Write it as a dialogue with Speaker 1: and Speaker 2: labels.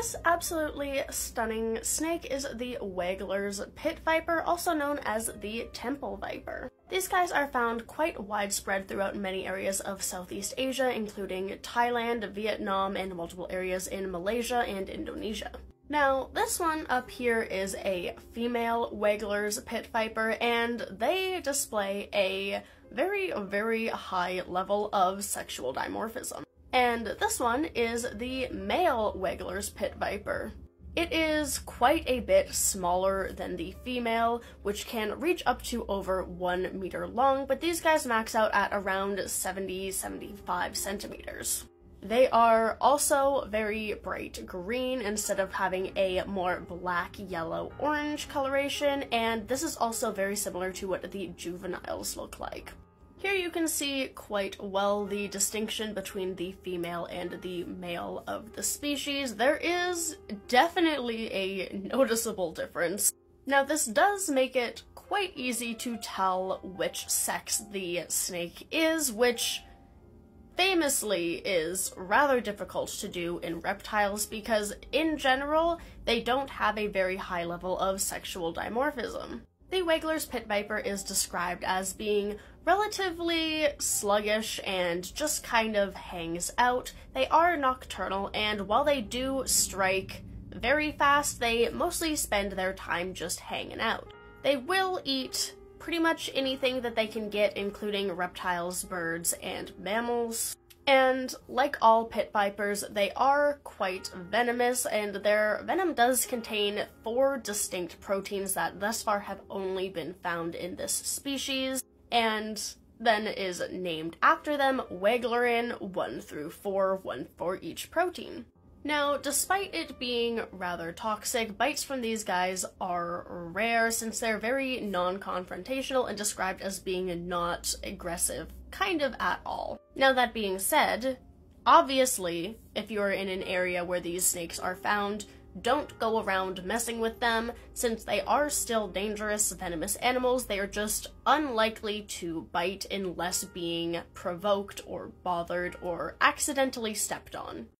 Speaker 1: This absolutely stunning snake is the Wagler's pit viper, also known as the temple viper. These guys are found quite widespread throughout many areas of Southeast Asia, including Thailand, Vietnam, and multiple areas in Malaysia and Indonesia. Now, this one up here is a female Wagler's pit viper, and they display a very, very high level of sexual dimorphism. And this one is the male Wagler's pit viper. It is quite a bit smaller than the female, which can reach up to over 1 meter long, but these guys max out at around 70-75 centimeters. They are also very bright green instead of having a more black, yellow, orange coloration, and this is also very similar to what the juveniles look like. Here you can see quite well the distinction between the female and the male of the species. There is definitely a noticeable difference. Now this does make it quite easy to tell which sex the snake is, which famously is rather difficult to do in reptiles because, in general, they don't have a very high level of sexual dimorphism. The Wagler's pit viper is described as being relatively sluggish and just kind of hangs out. They are nocturnal, and while they do strike very fast, they mostly spend their time just hanging out. They will eat pretty much anything that they can get, including reptiles, birds, and mammals. And like all pit vipers, they are quite venomous, and their venom does contain four distinct proteins that thus far have only been found in this species, and then is named after them Waglerin 1 through 4, one for each protein. Now, despite it being rather toxic, bites from these guys are rare since they're very non-confrontational and described as being not aggressive kind of at all. Now that being said, obviously, if you're in an area where these snakes are found, don't go around messing with them, since they are still dangerous, venomous animals. They are just unlikely to bite unless being provoked or bothered or accidentally stepped on.